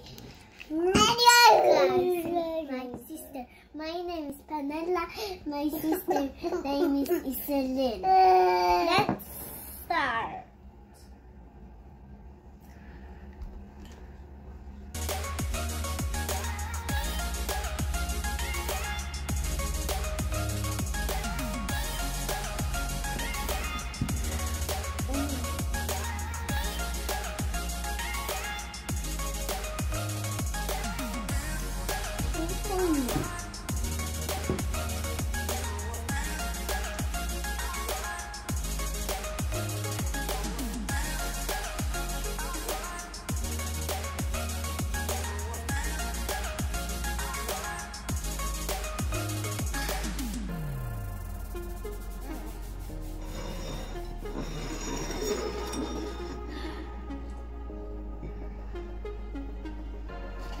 guys, my sister. My name is Panella. My sister name is Iselin. Let's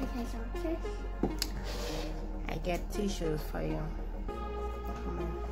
Okay, so first. Get tissues for you. Mm.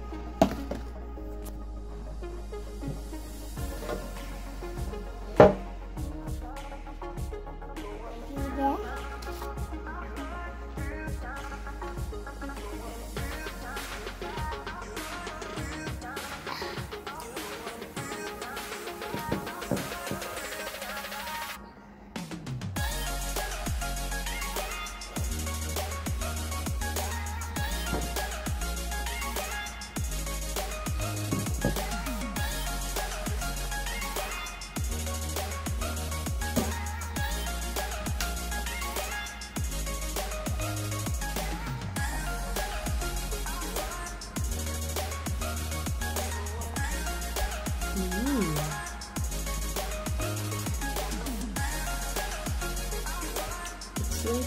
Sweet.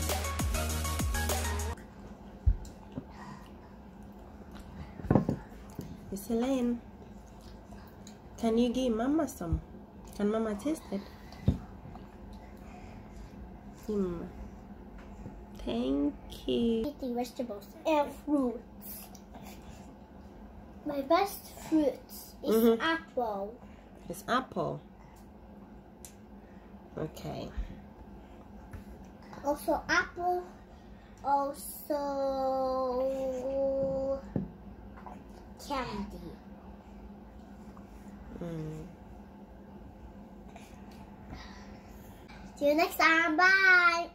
Miss Elaine, can you give Mama some? Can Mama taste it? Hmm. Thank you. Eating vegetables and fruits. My best fruits is Mhm. apple. It's apple. Okay. Also apple. Also candy. Mm. See you next time. Bye.